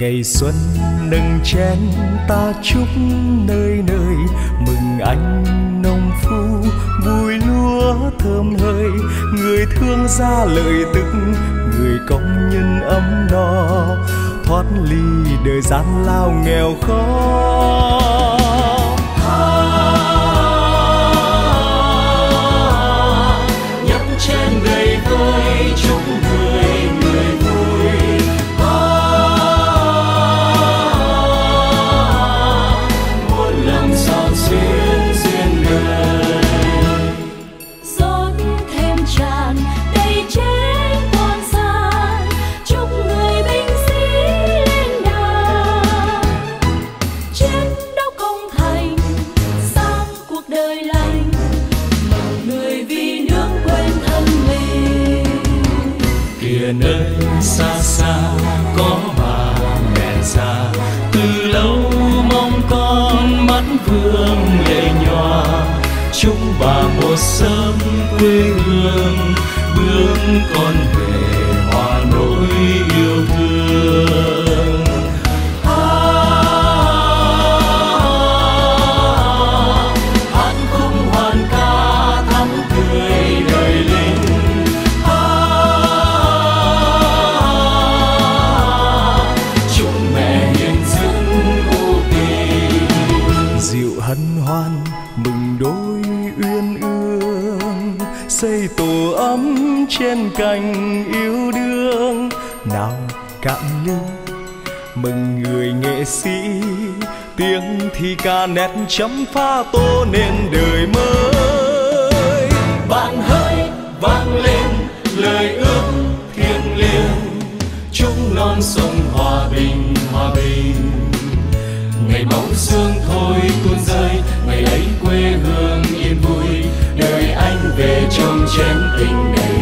ngày xuân nâng chén ta chúc nơi nơi mừng anh phu vui lúa thơm hơi, người thương ra lời tức, người công nhân ấm no, thoát ly đời gian lao nghèo khó. Nơi xa xa có bà mẹ già. Từ lâu mong con mắt vương lệ nhòa. Chúc bà một sớm quê hương, bước con về hòa nội. Mừng đôi uyên ương, xây tổ ấm trên cành yêu đương. Nào cạn ly mừng người nghệ sĩ, tiếng thì ca nét chấm pha tô nên đời mới. Bạn hỡi, vang lên lời ước thiêng liêng chúc non sông hòa bình hòa bình ngày bóng sương thôi tuôn rơi, ngày ấy quê hương yên vui. Đời anh về trong chén tình đầy